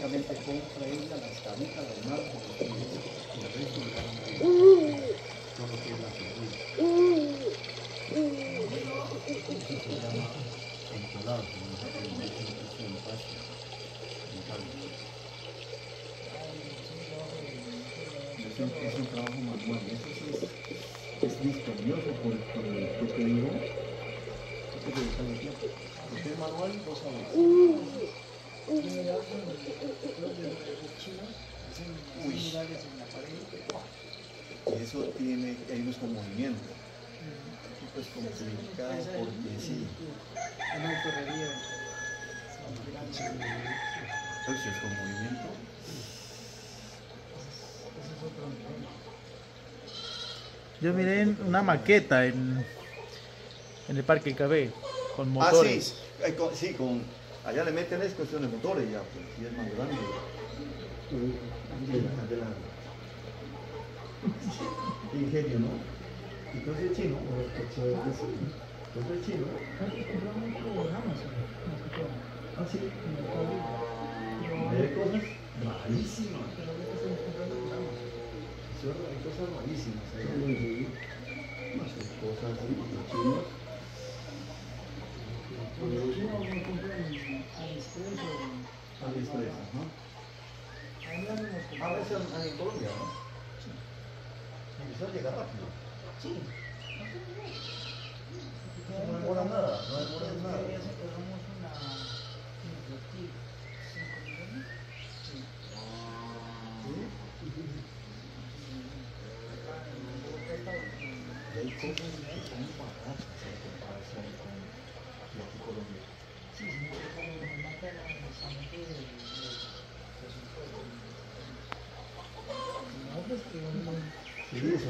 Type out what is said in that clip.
únicamente compra ella las cabitas, las marcas, los clientes, y el resto le dan a ella. Todo lo que es la figura. Eso se llama encolado, como se curso en pasta, en caldo. Es un, trabajo manual, eso es, es dispendioso porque, ¿qué te digo? Hay que dedicarle tiempo. Porque es manual, vos sabés. Uy. Y eso tiene, hay unos con movimiento. Esto es complicado porque sí. En alto relieve. Entonces, con movimiento. Yo miré en una maqueta en, en el Parque Cabé con Ah, motores. sí, eh, con- sí, con, allá le meten es cuestión de motores ya, pues, y es más grande. De la- de la- Qué ingenio, ¿no? Entonces es chino. Entonces es chino. Ah, sí. Hay cosas malísimas. Sí, Hay cosas malísimas. ¿eh? No sé, cosas así, los chinos. AliExpress, ajá. Ah, eso en, en Colombia, ¿no? Sí. Eso llega rápido. Sí. No demora nada, no demora nada. Y hay cosas que son baratas en comparación con Sí, eso